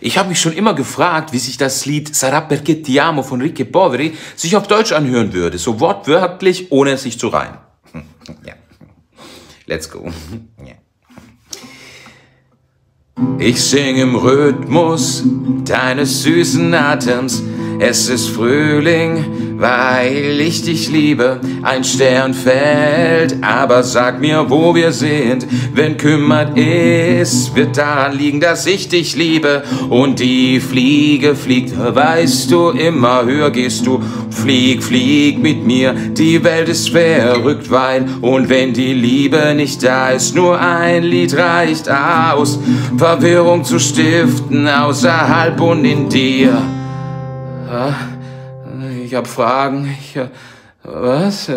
Ich habe mich schon immer gefragt, wie sich das Lied Sarà perché ti amo von Ricche Poveri sich auf Deutsch anhören würde, so wortwörtlich, ohne es sich zu reimen. ja. Let's go. ja. Ich sing im Rhythmus deines süßen Atems. Es ist Frühling, weil ich dich liebe. Ein Stern fällt, aber sag mir, wo wir sind. Wenn kümmert ist, wird daran liegen, dass ich dich liebe. Und die Fliege fliegt, weißt du, immer höher gehst du. Flieg, flieg mit mir, die Welt ist verrückt weit. Und wenn die Liebe nicht da ist, nur ein Lied reicht aus. Verwirrung zu stiften, außerhalb und in dir. Ich hab Fragen. Ich, was?